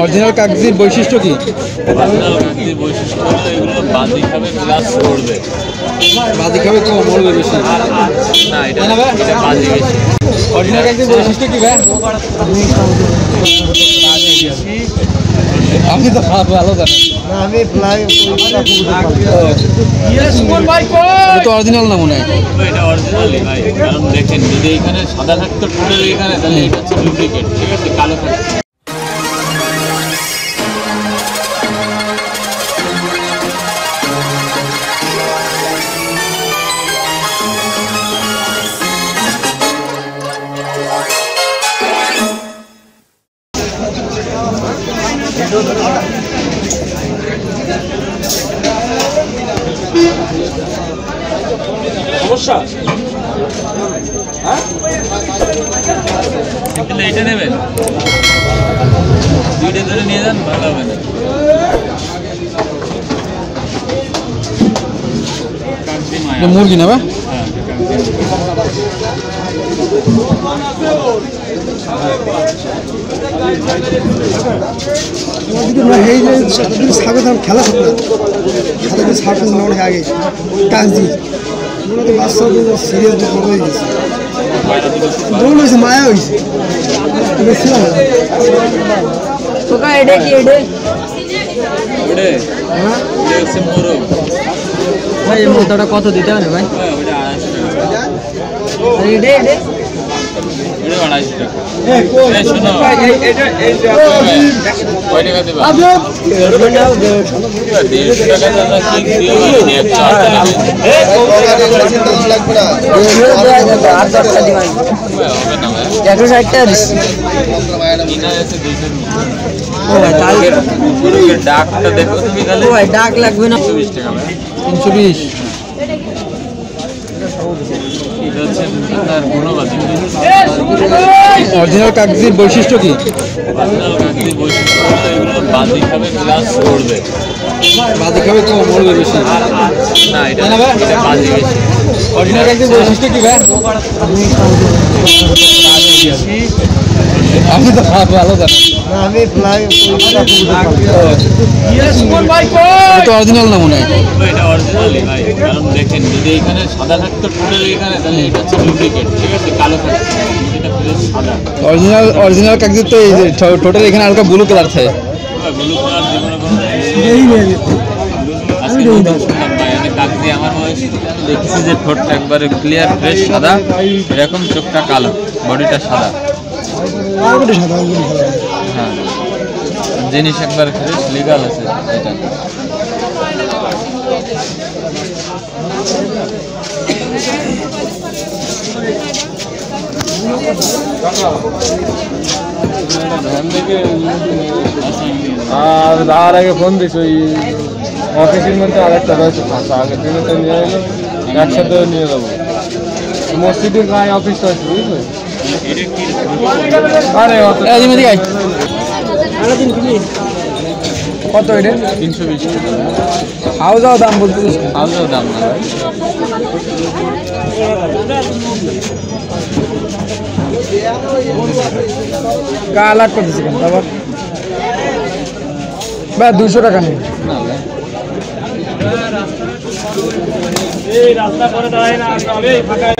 Original কাগজির বৈশিষ্ট্য কি? কাগজির বৈশিষ্ট্য হলো এগুলো বাদি খাবে প্লাস করবে। বাদি খাবে কম মরবে বেশি। না এটা এটা বাদি বেশি। অরিজিনাল কাগজির বৈশিষ্ট্য কি ভাই? আপনি তো ভালো জানেন। আমি ফ্লাই তো অরিজিনাল না মনে হয়? এটা অরিজিনালি ভাই। কারণ দেখেন যদি এখানে সাদা থাকতো টোটাল এখানে তাহলে এটা হচ্ছে ডুপ্লিকেট ঠিক আছে? কালো থাকছে তাহলে এটা নেবেন। দুইটা ধরে নিয়ে যান ভালো হবে না। মুরগি না ভাই হ্যাঁ। এই যে সারাদিন সাগর খেলা করতাম সারাদিন সাড়ে অনেক আগে কাজদি মনে তো বাচ্চা সিরিয়াস বড় হয়ে? গেছে দৌড় হয়েছে মায়া হয়েছে বেশিলাম তোকা এডে কি এডে ভাই এই কত দিতে হবে ভাই? একশো ষাট টাকা ডাকটা দেখো তুমি ডাক লাগবে না। তিনশো বিশ। অরিজিনাল কাগজির বৈশিষ্ট্য কি? হলো খাবে প্লাস করবে বাদি খাবে কম মরবে বেশি। না এটা এটা বেশি। অরিজিনাল কাগজির বৈশিষ্ট্য কি ভাই? আপনি তো ভালো জানেন আমি ফ্লাই এটা তো অরিজিনাল না মনে হয়? ভাই কারণ দেখেন যদি এখানে সাদা থাকতো টোটাল এখানে তাহলে এটা হচ্ছে ডুপ্লিকেট ঠিক আছে? কালো থাকছে সাদা। অরিজিনাল তো এই যে টোটাল এখানে হালকা ব্লু কালার থাকে। ব্লু কালার যে কোনো কোনো আজকে শুনলাম ভাই আমি কাগজি আমার বয়স দেখছি যে ঠোঁটটা একবারে ক্লিয়ার ফ্রেশ সাদা। এরকম চোখটা কালো বডিটা সাদা। হ্যাঁ। জিনিস একবার ফ্রেশ লিগাল আছে এটা। আর তার আগে ফোন দিস ওই অফিসের মধ্যে আর একটা রয়েছে। ফাঁসা আগে দিনে তো নিয়ে এলো একসাথে নিয়ে যাব। মসজিদের গায়ে অফিসটা আছে বুঝলে? আরে অত। কত এটা? তিনশো বিশ টাকা হাও যাও দাম বলতে আলাদা দাম না ভাই। গা আলাট করতেছি কেন? তারপর? বা দুশো টাকা নেই। না ভাই।